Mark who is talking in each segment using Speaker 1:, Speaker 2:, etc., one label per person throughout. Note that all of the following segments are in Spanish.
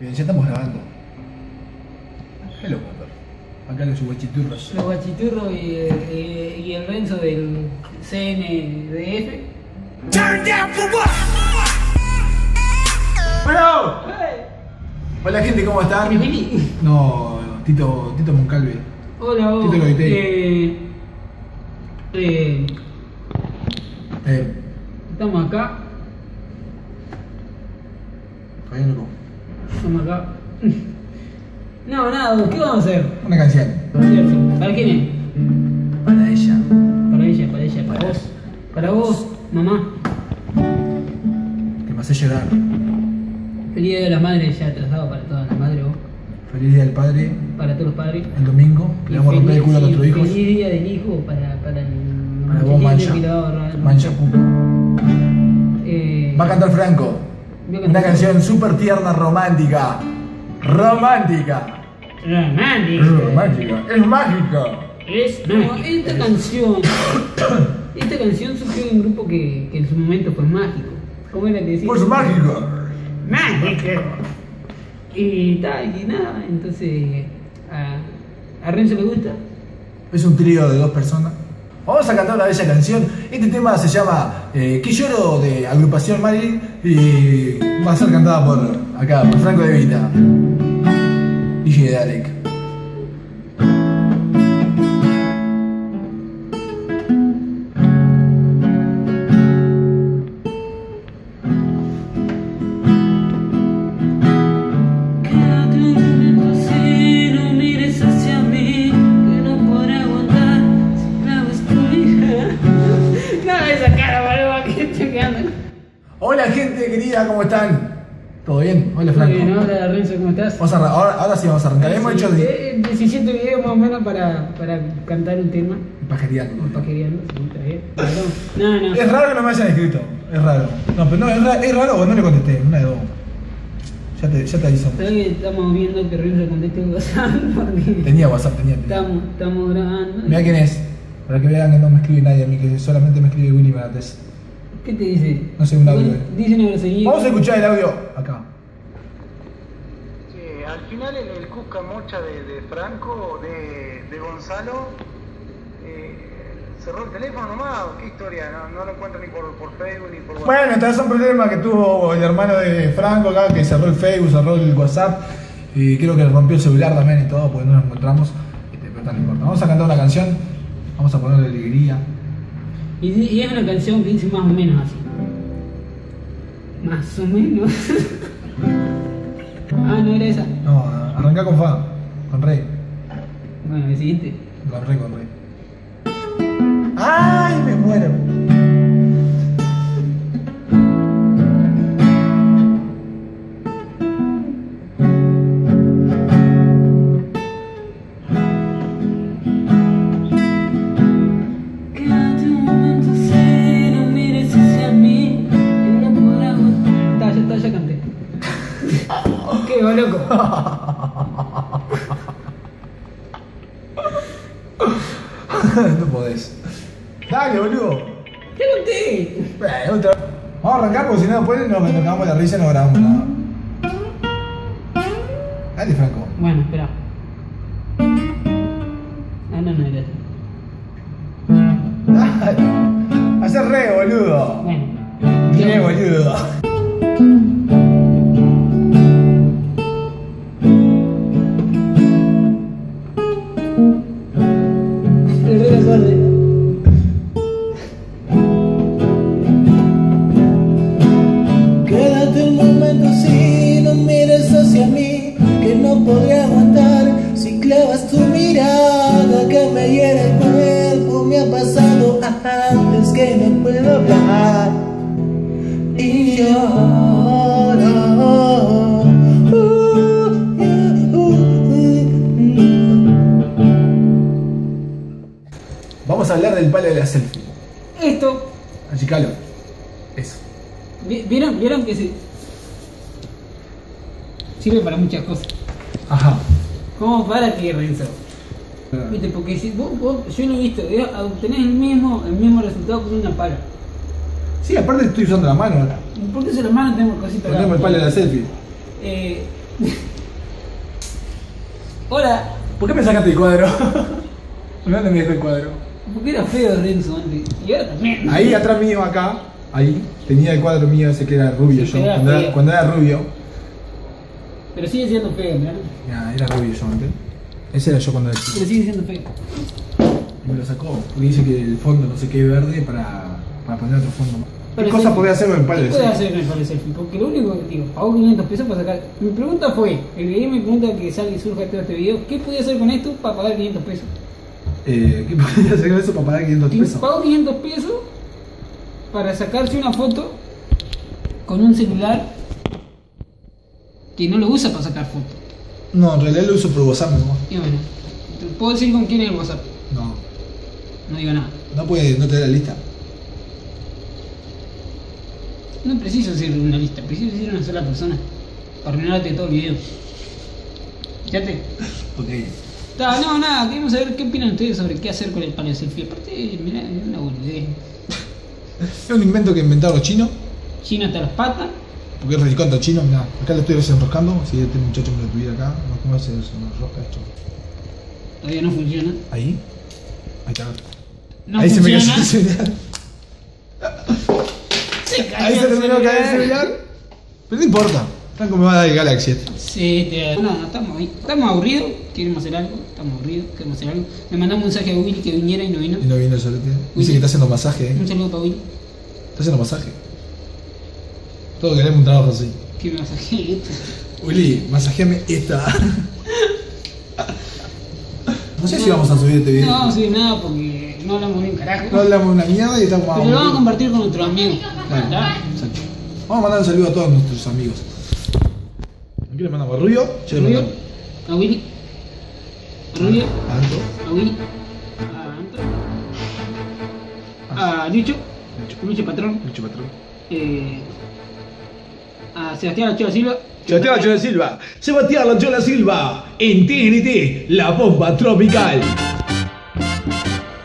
Speaker 1: Bien, ya estamos grabando. Hello, Condor. Acá los guachiturros.
Speaker 2: Los guachiturros y, y- y el Renzo del CNDF.
Speaker 1: ¡Bueno! Hola gente, ¿cómo están? No, Tito, Tito Moncalve.
Speaker 2: Hola.
Speaker 1: Tito Loitey.
Speaker 2: Eh, eh,
Speaker 1: Eh,
Speaker 2: estamos acá.
Speaker 1: todavía no
Speaker 2: acá. No, nada, ¿qué vamos a hacer?
Speaker 1: Una canción.
Speaker 2: ¿Para quién es?
Speaker 1: Para ella.
Speaker 2: Para ella, para ella, para
Speaker 1: Para
Speaker 2: vos. Para vos, mamá.
Speaker 1: Que me hace llorar.
Speaker 2: Feliz Día de la Madre ya atrasado para toda la madre, vos.
Speaker 1: Feliz día del padre.
Speaker 2: Para todos los padres.
Speaker 1: El domingo. Le vamos a romper el culo a nuestros hijos.
Speaker 2: Feliz día del hijo para, para el
Speaker 1: Para vos,
Speaker 2: chiquillo
Speaker 1: mancha. Mancha puto.
Speaker 2: Eh,
Speaker 1: Va a cantar Franco. Una canción súper tierna, romántica. Romántica. Romántica. Es mágica.
Speaker 2: Es, no, esta canción. Esta canción surgió de un grupo que, que en su momento fue mágico. ¿Cómo era que decía?
Speaker 1: Pues mágico.
Speaker 2: Mágico. Y tal, y nada, entonces a, a Renzo le gusta.
Speaker 1: Es un trío de dos personas. Vamos a cantar una bella canción. Este tema se llama eh, Que lloro de agrupación Marilyn y va a ser cantada por acá, por Franco de Vita. DJ de
Speaker 2: esa cara, boludo, que estoy quedando.
Speaker 1: Hola gente querida, ¿cómo están? ¿Todo bien? Hola
Speaker 2: Muy
Speaker 1: Franco.
Speaker 2: bien, hola Renzo, ¿cómo estás?
Speaker 1: Vamos a arran- ahora, ahora sí vamos a arrancar. Hemos hecho de...
Speaker 2: Eh, 17 videos más o menos para, para cantar un tema.
Speaker 1: Pajereando.
Speaker 2: Pajereando, sí, está bien. No, no.
Speaker 1: Es raro que no me hayan escrito. Es raro. No, pero no, es, ra- es raro o no le contesté. Una de dos. Ya te, ya te
Speaker 2: que estamos viendo que Renzo conteste WhatsApp porque
Speaker 1: Tenía WhatsApp, tenía. tenía.
Speaker 2: estamos, estamos grabando.
Speaker 1: Mira quién es. Para que vean que no me escribe nadie a mí, que solamente me escribe Willy Manates.
Speaker 2: ¿Qué te dice?
Speaker 1: No sé, un audio.
Speaker 2: Dice una grosería.
Speaker 1: Vamos a escuchar el audio acá.
Speaker 3: Che, al final el, el Cusca Mocha de, de Franco, de, de Gonzalo, eh, cerró el teléfono nomás, ¿o ¿qué historia? No, no lo encuentro ni por, por Facebook ni por WhatsApp.
Speaker 1: Bueno, este es un problema que tuvo el hermano de Franco acá, que cerró el Facebook, cerró el WhatsApp. Y creo que le rompió el celular también y todo, porque no nos encontramos. Este, Pero no importa. Vamos a cantar una canción. Vamos a ponerle alegría.
Speaker 2: Y, y es una canción que dice más o menos así. Más o menos. ah, no era esa.
Speaker 1: No, arranca con Fa, con Rey.
Speaker 2: Bueno, el siguiente.
Speaker 1: Con Rey, con Rey. ¡Ay, me muero!
Speaker 2: ¿Qué, va, loco?
Speaker 1: no podés. Dale, boludo.
Speaker 2: Ya conté.
Speaker 1: Eh, otra. Vamos a arrancar porque si no después nos, nos cagamos la risa y no grabamos nada. Dale, Franco.
Speaker 2: Bueno, espera. Ah, no, no era esa.
Speaker 1: Dale. Hacer re, boludo.
Speaker 2: Bueno.
Speaker 1: Re, boludo.
Speaker 4: Y lloro. Uh, uh, uh,
Speaker 1: Vamos a hablar del palo de la selfie.
Speaker 2: Esto,
Speaker 1: Achicalo. Eso.
Speaker 2: vi- ¿vieron, vieron que se... Sirve para muchas cosas.
Speaker 1: Ajá.
Speaker 2: ¿Cómo para qué, Renzo? ¿Viste? Porque si vos, vos- yo lo he visto, eh, obtenés el mismo, el mismo resultado con una pala.
Speaker 1: Sí, aparte estoy usando la mano ahora.
Speaker 2: ¿Por qué se las manos tenemos cositas acá?
Speaker 1: Ponemos el palo de la selfie.
Speaker 2: Eh, Hola.
Speaker 1: ¿Por qué me sacaste el cuadro? ¿Por dónde me dejó el cuadro?
Speaker 2: Porque era feo Renzo antes. Y ahora también.
Speaker 1: Ahí atrás mío, acá, ahí, tenía el cuadro mío ese que era rubio
Speaker 2: Sí,
Speaker 1: yo.
Speaker 2: era
Speaker 1: Cuando era,
Speaker 2: feo.
Speaker 1: cuando era rubio,
Speaker 2: Pero sigue siendo feo,
Speaker 1: ya, era rubio yo antes. Ese era yo cuando era
Speaker 2: Pero sigue siendo feo.
Speaker 1: Y me lo sacó. Porque dice que el fondo no sé qué verde para, para poner otro fondo más. ¿Qué cosa
Speaker 2: selfie.
Speaker 1: podía hacer con el palo
Speaker 2: ¿Qué
Speaker 1: de selfie?
Speaker 2: hacer con el palo de selfie? Porque lo único que digo, pagó 500 pesos para sacar. Mi pregunta fue: el video me pregunta que salga y surja todo este video. ¿Qué podía hacer con esto para pagar 500 pesos?
Speaker 1: Eh, ¿Qué podía hacer con eso para pagar 500
Speaker 2: Y
Speaker 1: pesos?
Speaker 2: pagó 500 pesos para sacarse una foto con un celular que no lo usa para sacar fotos.
Speaker 1: No, en realidad lo uso por WhatsApp nomás.
Speaker 2: Y bueno, puedo decir con quién es el WhatsApp.
Speaker 1: No,
Speaker 2: No digo nada.
Speaker 1: no puede, no te da la lista.
Speaker 2: No preciso decir una lista, preciso decir una sola persona. Para arruinarte todo el video. Fíjate.
Speaker 1: Ok.
Speaker 2: Ta, no, nada, queremos saber qué opinan ustedes sobre qué hacer con el palo de selfie. Aparte, mirá, es una boludez.
Speaker 1: Es un invento que inventaron los chinos.
Speaker 2: China hasta las patas.
Speaker 1: Porque es recontra chino, mirá, acá lo estoy desenroscando. Si este muchacho me lo tuviera acá, no cómo se desenrosca esto.
Speaker 2: Todavía no funciona.
Speaker 1: Ahí. Ahí está.
Speaker 2: No
Speaker 1: Ahí
Speaker 2: funciona.
Speaker 1: se me cayó el celular. Ahí se terminó de caer el
Speaker 2: celular.
Speaker 1: Pero no importa. Franco me va a dar el Galaxy.
Speaker 2: Sí, te... no, no, estamos ahí. Estamos aburridos, queremos hacer algo. Estamos aburridos, queremos hacer algo. Le mandamos un mensaje a Willy que viniera y no vino.
Speaker 1: Y no vino el solete. Dice que está haciendo masaje, eh.
Speaker 2: Un saludo para Willy.
Speaker 1: Está haciendo masaje. Todos queremos un trabajo así.
Speaker 2: ¿Qué mensaje esto?
Speaker 1: Willy, masajeame esta. No sé si vamos a subir este video.
Speaker 2: No vamos a subir nada porque no hablamos bien carajo.
Speaker 1: No hablamos una mierda y estamos
Speaker 2: Pero lo vamos a compartir con nuestros amigos.
Speaker 1: Vamos a mandar un saludo a todos nuestros amigos. ¿A quién le mandamos? ¿A Rubio? Yo le
Speaker 2: Rubio, a Willy, a Rubio,
Speaker 1: a Anto.
Speaker 2: a Willy, a Anto, a Lucho, Lucho Patrón,
Speaker 1: Lucho Patrón.
Speaker 2: eh, a Sebastián Ochoa Silva,
Speaker 1: Sebastián Lachola Silva. Sebastián Lachola Silva. En TNT, la bomba tropical.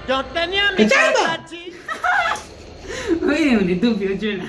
Speaker 5: Yo tenía mi.
Speaker 2: Oye, un estúpido, chela.